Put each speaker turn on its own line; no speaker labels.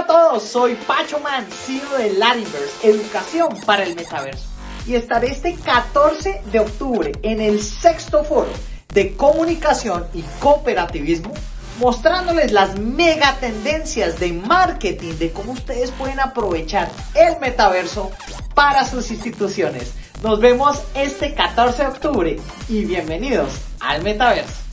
Hola a todos, soy Pacho Man, CEO de Latinverse, Educación para el Metaverso. Y estaré este 14 de octubre en el sexto foro de comunicación y cooperativismo mostrándoles las mega tendencias de marketing de cómo ustedes pueden aprovechar el metaverso para sus instituciones. Nos vemos este 14 de octubre y bienvenidos al metaverso.